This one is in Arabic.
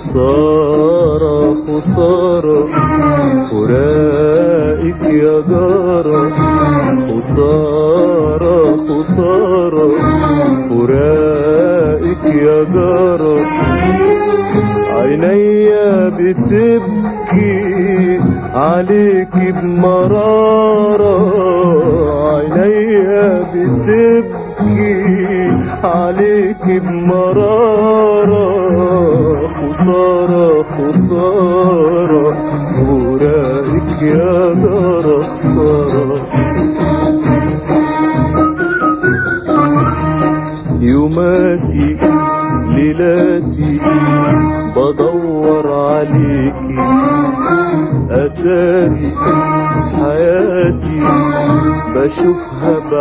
خسارة خسارة. فراقك يا جارة. خسارة خسارة. فراقك يا جارة. عينيا بتبكي عليك بمرارة. عينيا بتبكي عليك بمرارة خسارة خسارة فراقك يا جارة خسارة يوماتي ليلاتي بدور عليكي أتاري حياتي بشوفها بعيد